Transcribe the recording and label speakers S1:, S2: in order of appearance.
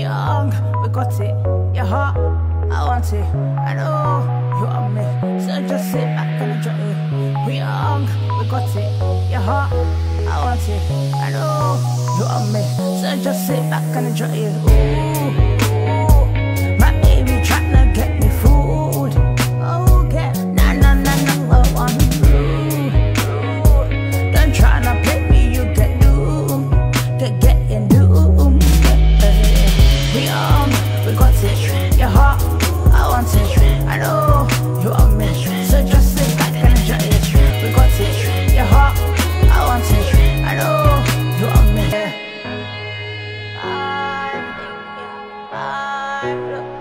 S1: young We got it, your heart, I want it. I know you are me, so just sit back and enjoy it. We young, we got it, your heart, I want it. I know you are me, so just sit back and enjoy it. Ooh. your heart. I want it, I know you want me. So just sit back and enjoy it. We got it, your heart. I want it, I know you want me. I think thinking, I'm